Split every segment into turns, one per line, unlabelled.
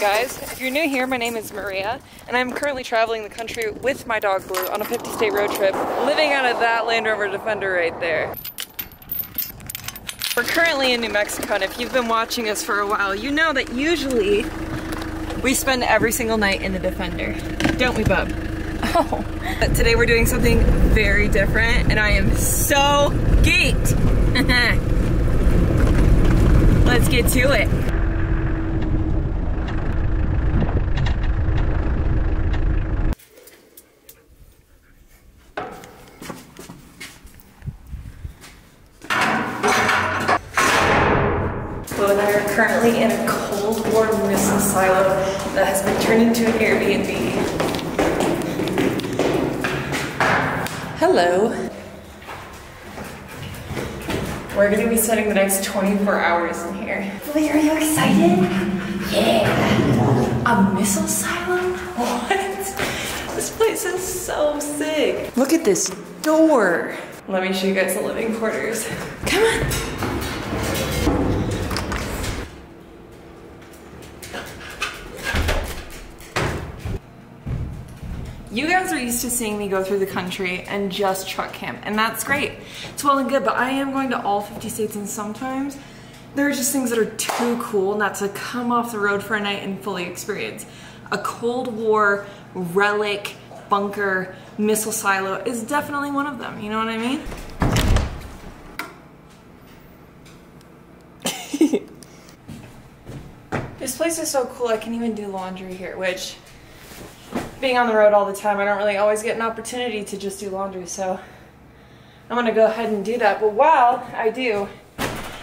guys? If you're new here, my name is Maria and I'm currently traveling the country with my dog Blue on a 50 state road trip, living out of that Land Rover Defender right there. We're currently in New Mexico and if you've been watching us for a while, you know that usually we spend every single night in the Defender. Don't we, bub? Oh. But today we're doing something very different and I am so geeked. Let's get to it. I are currently in a Cold War missile silo that has been turned into an Airbnb. Hello. We're gonna be spending the next 24 hours in here. Lee, are you excited? Yeah. A missile silo? What? This place is so sick. Look at this door. Let me show you guys the living quarters. Come on. Used to seeing me go through the country and just truck camp, and that's great. It's well and good, but I am going to all 50 states, and sometimes there are just things that are too cool not to come off the road for a night and fully experience. A Cold War relic bunker missile silo is definitely one of them, you know what I mean? this place is so cool, I can even do laundry here, which being on the road all the time, I don't really always get an opportunity to just do laundry, so I'm gonna go ahead and do that. But while I do,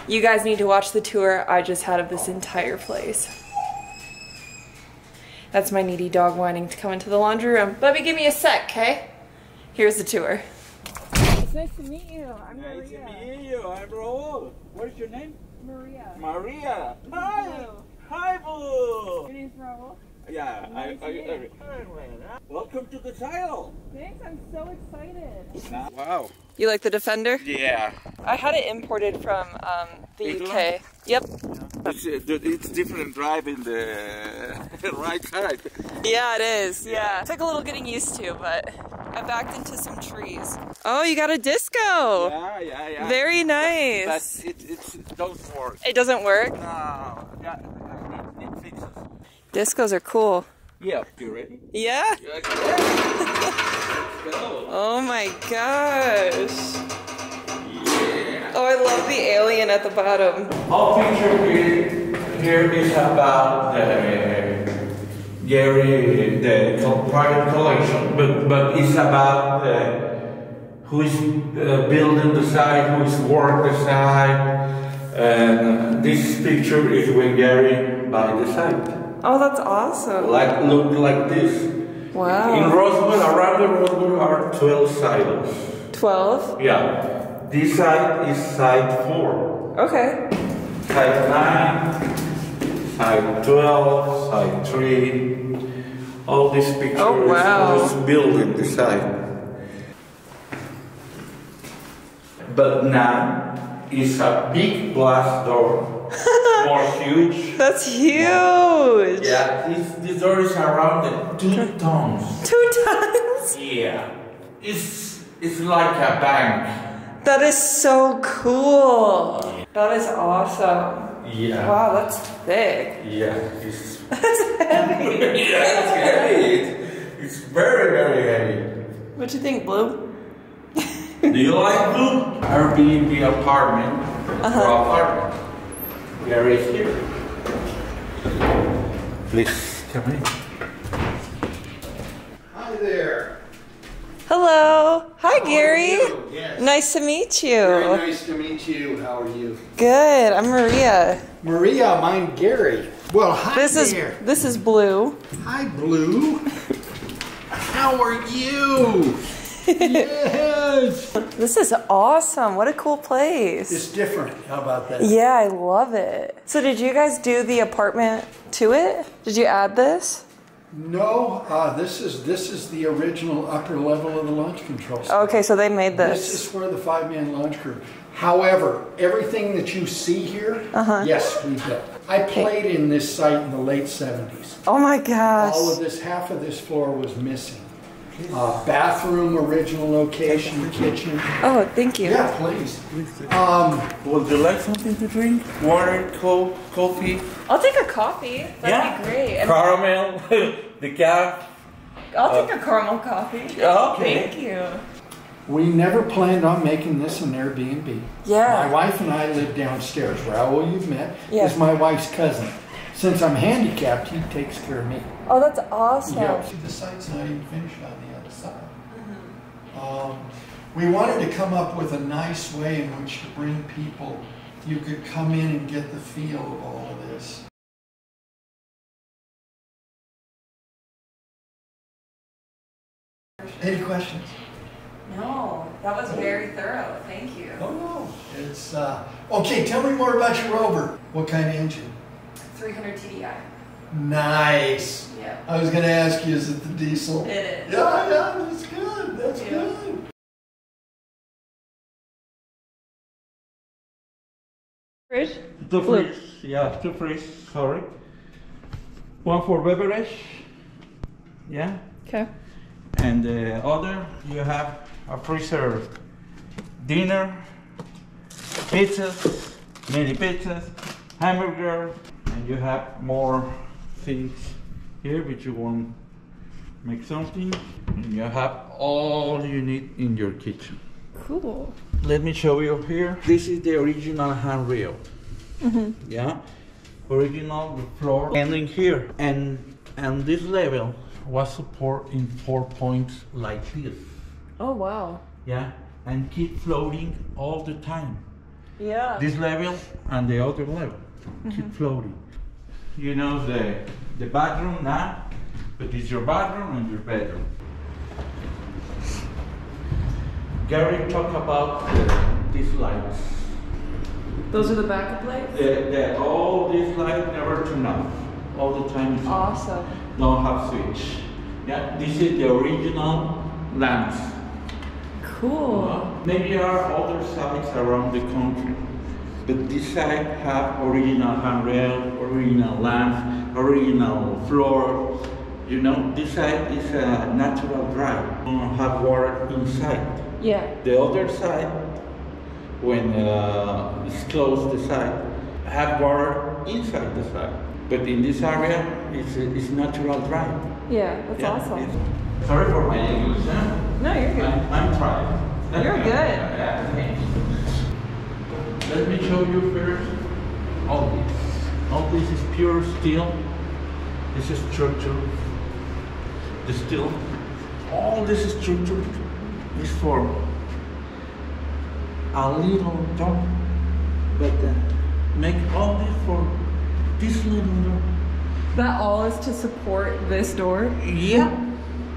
you guys need to watch the tour I just had of this entire place. That's my needy dog wanting to come into the laundry room. Bubby, give me a sec, okay? Here's the tour. It's nice to meet you. I'm
Nice
Maria.
to meet you. I'm Raul. What's your name?
Maria.
Maria.
Blue.
Hi. Hi, Blue.
Your name's Raul.
Yeah. I,
Nice
I,
to meet.
I, welcome to the title.
Thanks, I'm so excited.
Wow.
You like the Defender?
Yeah.
I had it imported from um, the
England?
UK. Yep.
It's, it's different driving the right side.
Yeah, it is. Yeah. Took a little getting used to, but I backed into some trees. Oh, you got a disco.
Yeah, yeah, yeah.
Very
But
nice.
it, it don't work.
It doesn't work.
No. Yeah, it, it fixes.
Discos are cool.
Yeah. You ready?
Yeah.
Yeah. Let's go.
Oh my gosh.
Yeah.
Oh, I love the alien at the bottom.
Our picture here, here is about uh, Gary, the co- private collection, but, but it's about uh, who is uh, building the site, who is work the site. And this picture is when Gary buy the site.
Oh, that's awesome.
Like look like this.
Wow.
In. Roswell, around the Roswell are 12 silos.
12?
Yeah. This side is side 4.
Okay.
Side 9, side 12, side 3. All these pictures
Oh, wow.
was building the site. But now it's a big glass door, more huge.
That's huge.
Yeah, this, this door is around two tons.
Two tons.
Yeah, it's it's like a bank.
That is so cool. That is awesome.
Yeah.
Wow, that's thick.
Yeah, it's
That's heavy.
yeah, it's heavy. It's very very heavy.
What do you think, Blue?
Do you like blue? Airbnb apartment
Uh-huh.
or apartment? Gary is here. Please come in.
Hi there.
Hello. Hi,
How are
Gary.
you? Yes.
Nice to meet you.
Very nice to meet you. How are you?
Good. I'm Maria.
Maria, mine Gary. Well, hi
This is
there.
this is Blue.
Hi, Blue. How are you? Yes.
This is awesome. What a cool place.
It's different. How about that?
Yeah, I love it. So did you guys do the apartment to it? Did you add this?
No, uh, this is this is the original upper level of the launch control. center.
Okay, so they made
This
this.
is for the five-man launch crew. However, everything that you see here,
Uh-huh.
yes, we built. I played in this site in the late 70s.
Oh my gosh.
All of this, half of this floor was missing. Uh, bathroom, original location, kitchen.
Oh, thank you.
Yeah, please. Um,
Would you like something to drink? Water, coke, coffee?
I'll take a coffee. That'd
yeah.
be great. And
Caramel, the cat.
I'll take a caramel coffee.
Okay.
Thank you.
we never planned on making this an Airbnb.
Yeah.
My wife and I live downstairs. Raul, you've met,
Yeah.
is my wife's cousin. Since I'm handicapped, he takes care of me.
Oh, that's awesome.
Yeah. See, the site's not even finished on the other side. Um, we wanted to come up with a nice way in which to bring people. You could come in and get the feel of all of this. Any questions?
No, that was very thorough. Thank you.
Oh no, it's uh, okay. Tell me more about your Rover. What kind of engine?
300 TDI.
Nice.
Yeah.
I was going to ask you, is it the diesel?
It is.
Yeah, yeah, that's good. That's
Yeah.
good.
Fridge?
Two
Blue.
fridge, yeah, two fridge, sorry. One for beverage, yeah.
Okay.
And the other, you have a freezer dinner, pizzas, mini pizzas, hamburger, and you have more things here which you want make something. And you have all you need in your kitchen.
Cool.
Let me show you here. This is the original handrail. Mhm. Yeah, original floor ending here, and and this level was support in four points like this.
Oh, wow.
Yeah, and keep floating all the time.
Yeah.
This level and the other level keep floating. You know the the bathroom now, but it's your bathroom and your bedroom. Gary talked about uh, these lights.
Those are the backup lights?
The, the, all these lights never turn off. All the time.
Awesome.
Don't have switch. Yeah, this is the original lamps.
Cool.
Maybe there are other sites around the country, but this side have original handrail, original lamps, original floor. You know, this side is a natural dry. Don't have water inside.
Yeah.
The other side, when uh, it's closed the side, have water inside the side. But in this area, it's, it's natural dry.
Yeah, that's
Yeah,
awesome.
Sorry for my English, huh?
No, you're good.
I'm, I'm trying.
You're good.
Yeah. Let me show you first all this. All this is pure steel. This is structure. The steel. All this structure is for a little door. But uh, make all this for this little door.
That all is to support this door?
Yeah.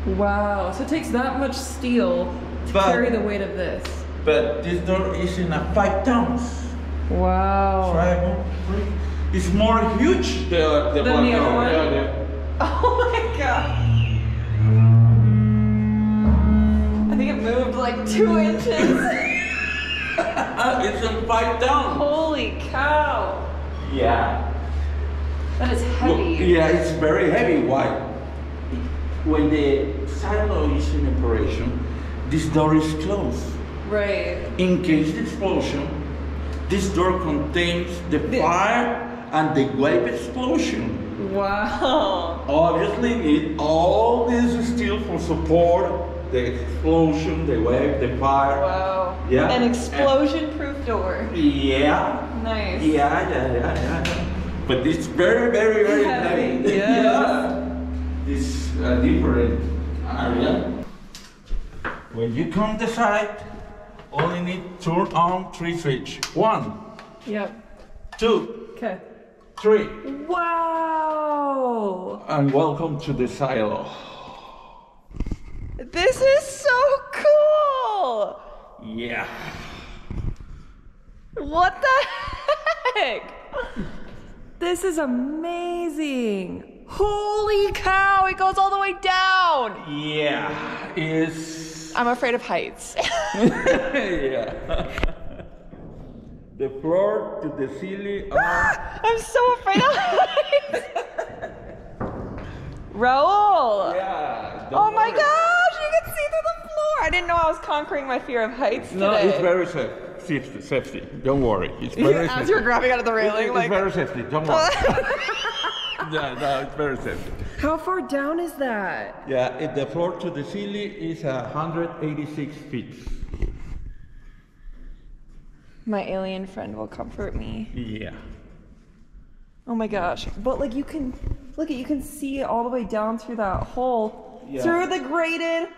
Wow. So it takes that much steel to
But-
carry the weight of this.
But this door is in a five tons.
Wow.
Brick. It's more huge the the black
the
door.
one?
Yeah, the-
Oh my god. I think it moved like two inches.
Ah, it's in five tons.
Holy cow.
Yeah.
That is
Well,
heavy.
yeah, it's very heavy. Why? When the silo is in operation, this door is closed.
Right.
In case the explosion, this door contains the fire and the wave explosion.
Wow.
Obviously, need all this steel for support the explosion, the wave, the fire.
Wow.
Yeah.
An explosion proof door.
Yeah.
Nice.
Yeah, yeah, yeah, yeah. But it's very, very, very
Heavy,
heavy.
yes.
Yeah. It's a uh, different area. When you come the site, only need turn on three switch. One,
Yep.
two,
Okay.
three.
Wow.
And welcome to the silo.
This is so cool.
Yeah.
What the heck? This is amazing. Holy cow, it goes all the way down.
Yeah. Is
I'm afraid of heights.
yeah. The floor to the ceiling are ah,
I'm so afraid of heights. Raul.
yeah.
Oh my gosh, you can see through the floor. I didn't know I was conquering my fear of heights
No,
today.
it's very safe. Safety, safety. Don't worry. It's very
As you're grabbing out of the railing,
it's
like.
very safety. Don't worry. yeah, no, it's very safety.
How far down is that?
Yeah, it, the floor to the ceiling is 186 feet.
My alien friend will comfort me.
Yeah.
Oh my gosh. But like you can look at you can see all the way down through that hole.
Yeah.
Through the grated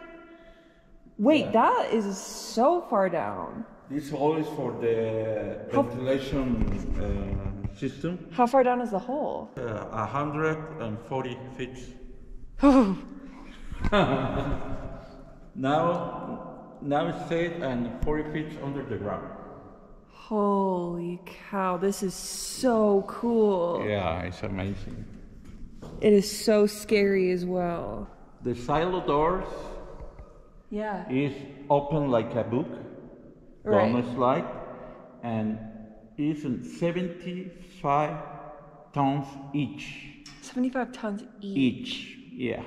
Wait,
Yeah.
that is so far down.
This hole is for the ventilation uh, system.
How far down is the hole?
Uh, 140 feet. Now, now it's set and 40 feet under the ground.
Holy cow, this is so cool.
Yeah, it's amazing.
It is so scary as well.
The silo doors
Yeah.
is open like a book,
Right.
down a slide, and is 75 tons each.
75 tons each.
Each, yeah,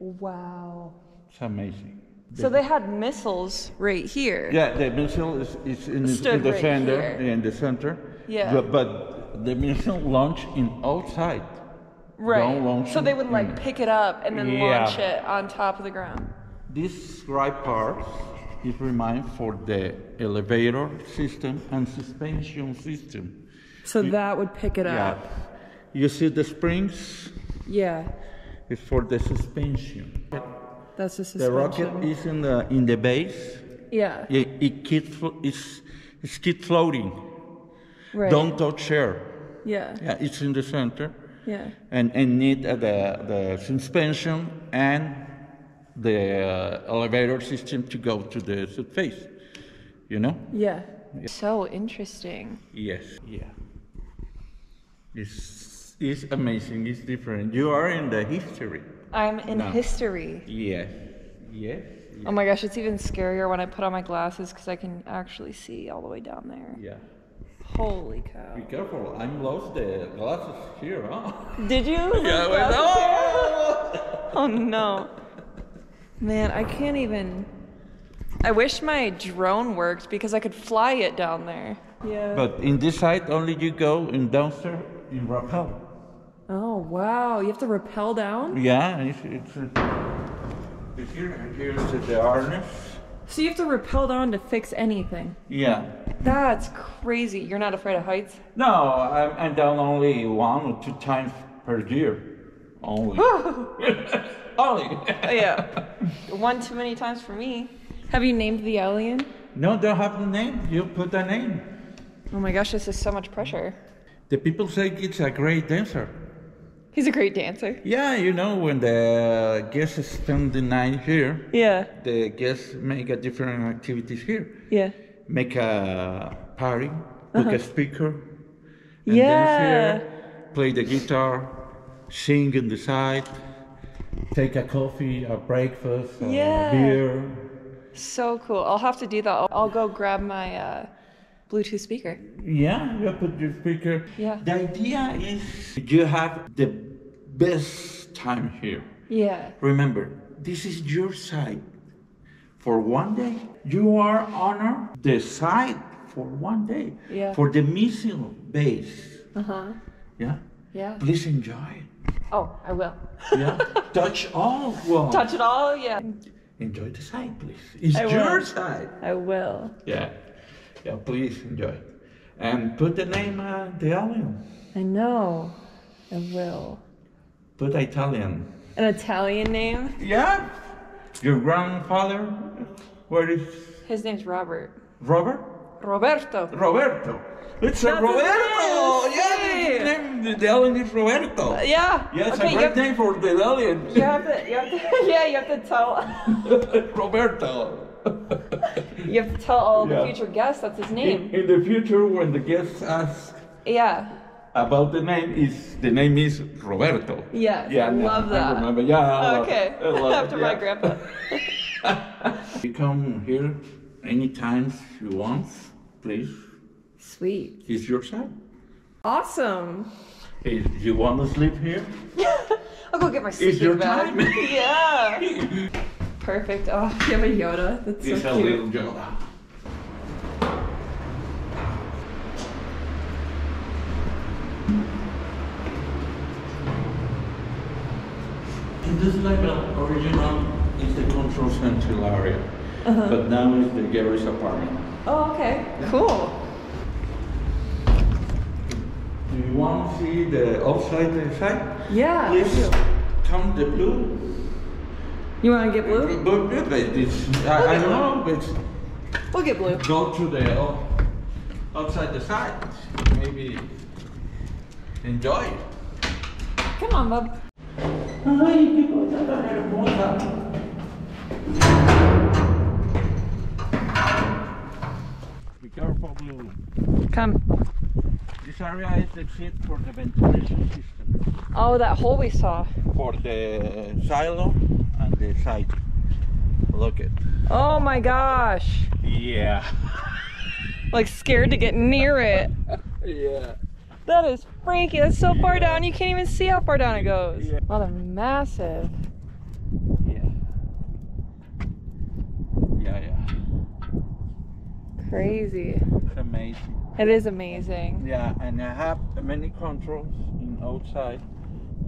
Wow.
it's amazing.
So they had missiles right here.
Yeah, the missile is, is in, the- in the
right
center.
here.
In the center.
Yeah.
But, but the missile launched in outside.
Right.
Launch
So they would like
in.
pick it up and then
Yeah.
launch it on top of the ground.
This right part is remind for the elevator system and suspension system.
So that would pick it
Yeah.
up.
You see the springs?
Yeah.
It's for the suspension.
That's the suspension.
The rocket is in the in the base.
Yeah.
It, it keeps it's, it's keep floating.
Right.
Don't touch air.
Yeah.
Yeah, it's in the center.
Yeah.
and, and need uh, the, the suspension and the uh, elevator system to go to the surface. You know?
Yeah. So interesting.
Yes. Yeah. It's, it's amazing. It's different. You are in the history.
I'm in
No.
history.
Yes. Yes.
Oh my gosh, it's even scarier when I put on my glasses because I can actually see all the way down there.
Yeah.
Holy cow.
Be careful. I'm lost the glasses here, huh?
Did you?
Yeah, we
glasses
know.
here? Oh no. Man, I can't even. I wish my drone worked because I could fly it down there. Yeah.
But in this side, only you go in downstairs in rappel.
oh wow, you have to rappel down?
Yeah, it's, it's, uh, it's here. Here's the harness.
So you have to rappel down to fix anything.
Yeah.
That's crazy. You're not afraid of heights?
No, I'm, I'm down only one or two times per year. Only. only.
yeah. One too many times for me. Have you named the alien?
no, don't have the name. You put a name.
Oh my gosh, this is so much pressure.
The people say it's a great dancer.
He's a great dancer.
Yeah, you know, when the guests spend the night here,
Yeah.
the guests make a different activities here.
Yeah.
Make a party, book a speaker, and
Uh-huh. Yeah.
dance here, play the guitar, sing in the side, take a coffee, a breakfast, a
Yeah.
beer.
So cool. I'll have to do that. I'll, I'll go grab my uh, Bluetooth speaker.
Yeah, you put your speaker.
Yeah.
The idea is you have the best time here.
Yeah.
Remember, this is your side. For one day, you are honor the side for one day.
Yeah.
For the missile base.
Uh huh.
Yeah.
Yeah.
Please enjoy it.
Oh, I will.
Yeah. Touch all. Well,
Touch it all? Yeah.
enjoy the side, please. It's
I will.
your side.
I will.
Yeah. Yeah. Please enjoy. And put the name uh, the alien.
I know. I will.
Put Italian.
An Italian name?
Yeah. Your grandfather. Where is
His name's Robert.
Robert?
Roberto.
Roberto. It's a Roberto.
name.
Yeah, name. The, the alien is Roberto.
Yeah.
Yeah, it's
okay,
a great
have,
name for the alien.
you have to. You have to. Yeah, you have to tell.
Roberto.
You have to tell all
Yeah.
the future guests that's his
In,
name.
in the future, when the guests ask
Yeah.
about the name, is the name is Roberto.
Yes,
Yeah,
I love
I
that.
remember. Yeah.
Okay.
it. I love it,
After my
yeah.
grandpa.
You come here anytime you want, please.
Sweet.
It's your side.
Awesome.
Hey, you want to sleep here?
I'll go get my
It's
sleeping
your
bag.
time.
yeah. Perfect. Oh, you have a Yoda. That's
It's
so
a
cute.
little Yoda. In this level, original is the control central area,
Uh-huh.
but now it's the Gary's apartment.
Oh, okay. Cool.
Do you want to see the outside the side?
Yeah. I
Please
do.
come the blue.
You want to get blue?
But, but, but it's, I, I don't know, but
We'll get blue.
go to the o- outside the side. Maybe enjoy.
Come on, bub.
Be careful, Blue.
Come.
This area is the seat for the ventilation system.
Oh, that hole we saw.
For the silo and the side. Look it.
Oh my gosh.
Yeah.
Like scared to get near it.
Yeah.
That is freaky. That's so far down. You can't even see how far down it goes.
Yeah.
Wow, they're massive.
Yeah. Yeah, yeah.
Crazy.
It's amazing.
It is amazing.
Yeah, and I have many controls in outside.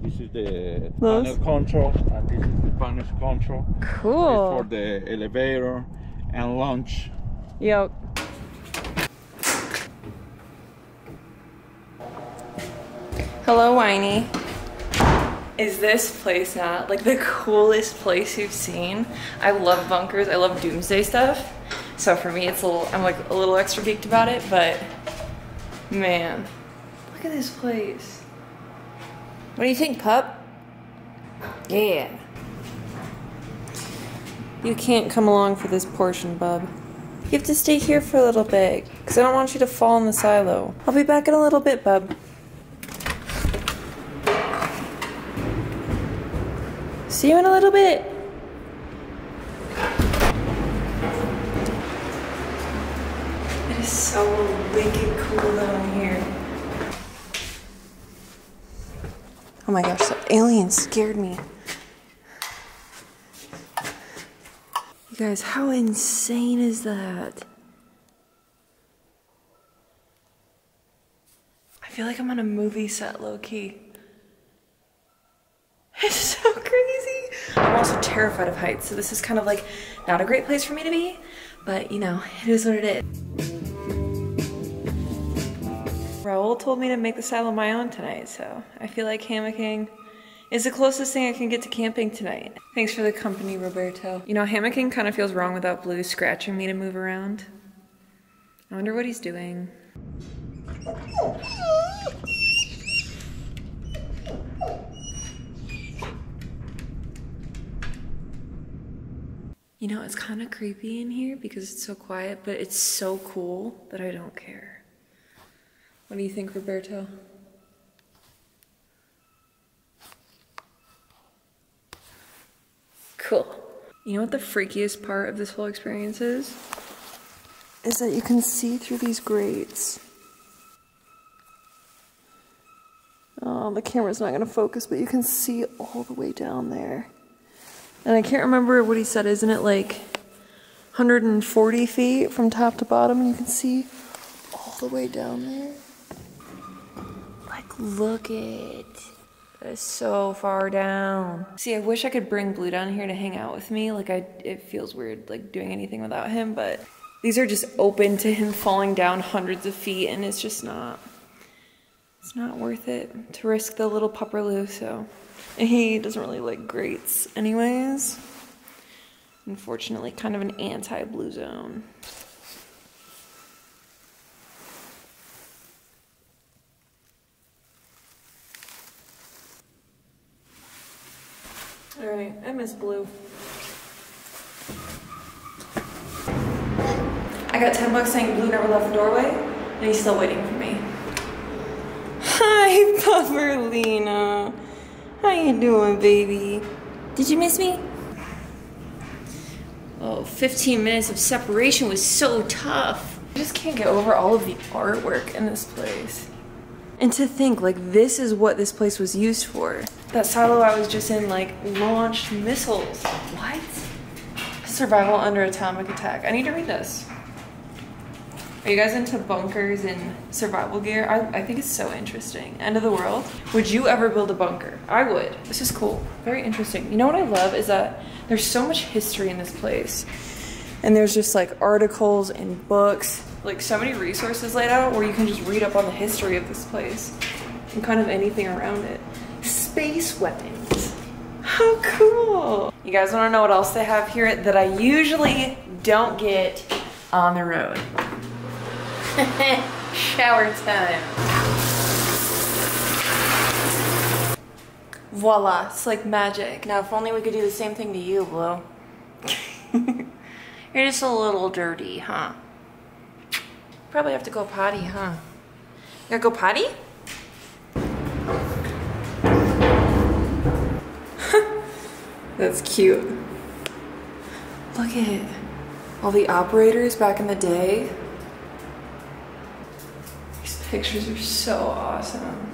This is the
Those?
panel control, and this is the panel control. It's
Cool.
for the elevator and launch.
Yep. Hello, Whiny. Is this place not like the coolest place you've seen? I love bunkers. I love doomsday stuff. So for me, it's a little. I'm like a little extra geeked about it, but man, look at this place. What do you think, pup? Yeah. You can't come along for this portion, bub. You have to stay here for a little bit, because I don't want you to fall in the silo. I'll be back in a little bit, bub. See you in a little bit. Here. Oh my gosh, the alien scared me. You guys, how insane is that? I feel like I'm on a movie set low key. It's so crazy. I'm also terrified of heights, so this is kind of like not a great place for me to be, but you know, it is what it is. Raul told me to make the saddle my own tonight, so I feel like hammocking is the closest thing I can get to camping tonight. Thanks for the company, Roberto. You know, hammocking kind of feels wrong without Blue scratching me to move around. I wonder what he's doing. You know, it's kind of creepy in here because it's so quiet, but it's so cool that I don't care. What do you think, Roberto? Cool. You know what the freakiest part of this whole experience is? Is that you can see through these grates. Oh, the camera's not gonna focus, but you can see all the way down there. And I can't remember what he said, isn't it like 140 feet from top to bottom? And you can see all the way down there. Look it. So far down. See, I wish I could bring Blue down here to hang out with me. Like, I, it feels weird, like, doing anything without him, but these are just open to him falling down hundreds of feet, and it's just not, it's not worth it to risk the little pupperloo, so. And he doesn't really like grates anyways. Unfortunately, kind of an anti-blue zone. All right, I miss blue. I got 10 bucks saying blue never left the doorway, and he's still waiting for me. Hi, Pufferlina. How you doing, baby? Did you miss me? Oh, 15 minutes of separation was so tough. I just can't get over all of the artwork in this place. And to think, like, this is what this place was used for. That silo I was just in, like, launched missiles. What? Survival under atomic attack. I need to read this. Are you guys into bunkers and survival gear? I, I think it's so interesting. End of the world. Would you ever build a bunker? I would. This is cool. Very interesting. You know what I love is that there's so much history in this place. And there's just like articles and books, like so many resources laid out where you can just read up on the history of this place and kind of anything around it. Space weapons. How cool. You guys wanna know what else they have here that I usually don't get on the road? Shower time. Voila, it's like magic. Now if only we could do the same thing to you, Blue. You're just a little dirty, huh? Probably have to go potty, huh? You gotta go potty? That's cute. Look at all the operators back in the day. These pictures are so awesome.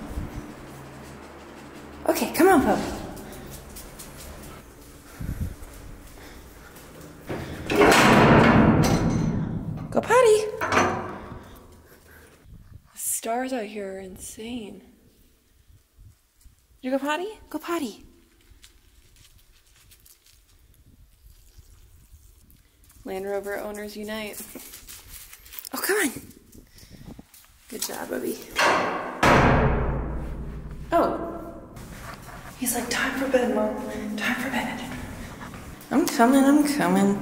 Okay, come on, Pup. Go potty. The stars out here are insane. You go potty? Go potty. Land Rover owners unite. Oh, come on. Good job, Bubby. Oh. He's like, time for bed, Mom. Time for bed. I'm coming, I'm coming.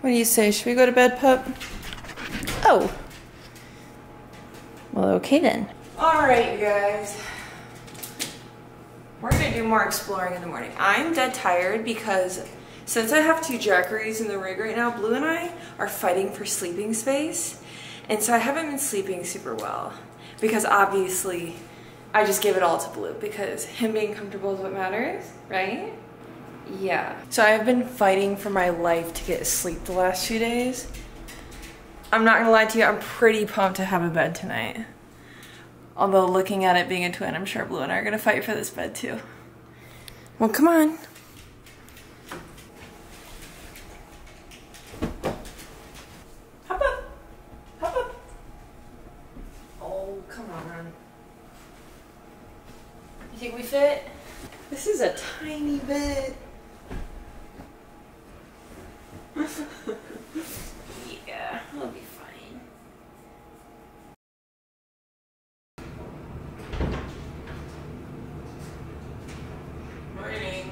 What do you say? Should we go to bed, pup? Oh. Well, okay then. All right, you guys. We're gonna do more exploring in the morning. I'm dead tired because since I have two Jackeries in the rig right now, Blue and I are fighting for sleeping space. And so I haven't been sleeping super well because obviously I just give it all to Blue because him being comfortable is what matters, right? Yeah. So I've been fighting for my life to get sleep the last few days. I'm not gonna lie to you, I'm pretty pumped to have a bed tonight. Although looking at it being a twin, I'm sure Blue and I are gonna fight for this bed too. Well, come on. Hop up. Hop up. Oh, come on. You think we fit? This is a tiny bed. yeah, we'll be fine. Morning.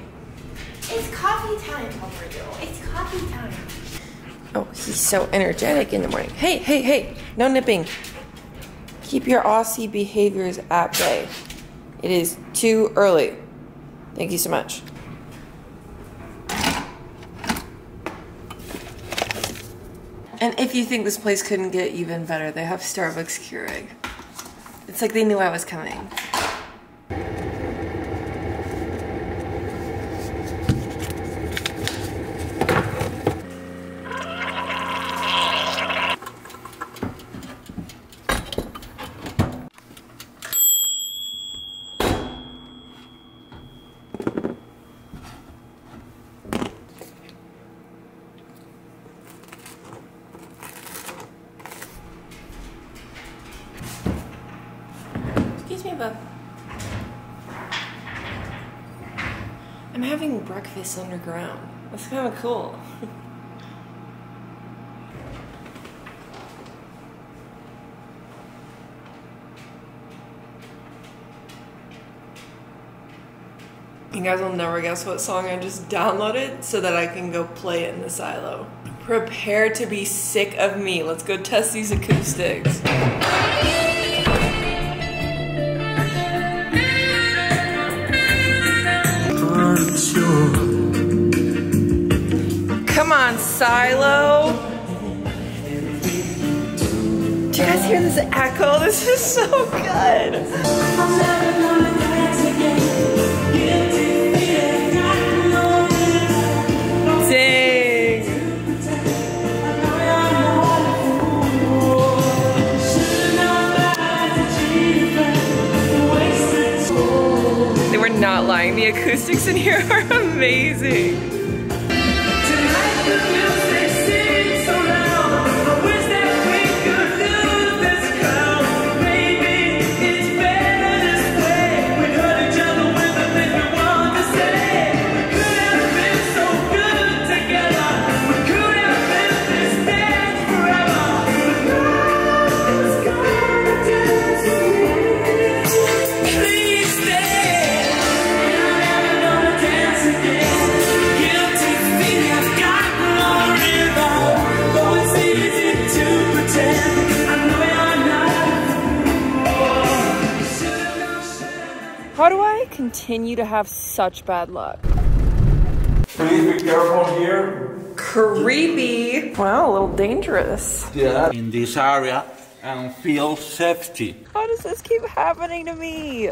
It's coffee time, Alfredo. It's coffee time.
Oh, he's so energetic in the morning. Hey, hey, hey, no nipping. Keep your Aussie behaviors at bay. It is too early. Thank you so much. And if you think this place couldn't get even better, they have Starbucks Keurig. It's like they knew I was coming. Excuse me, bub. I'm underground. That's kind of cool. You guys will never guess what song I just downloaded so that I can go play it in the silo. Prepare to be sick of me. Let's go test these acoustics on Silo. Do you guys hear this echo? This is so good. Dang. not lying. The acoustics in here are amazing. To have such bad luck?
Please be careful here.
Creepy. Wow, a little dangerous.
Yeah. In this area and feel safety.
How does this keep happening to me?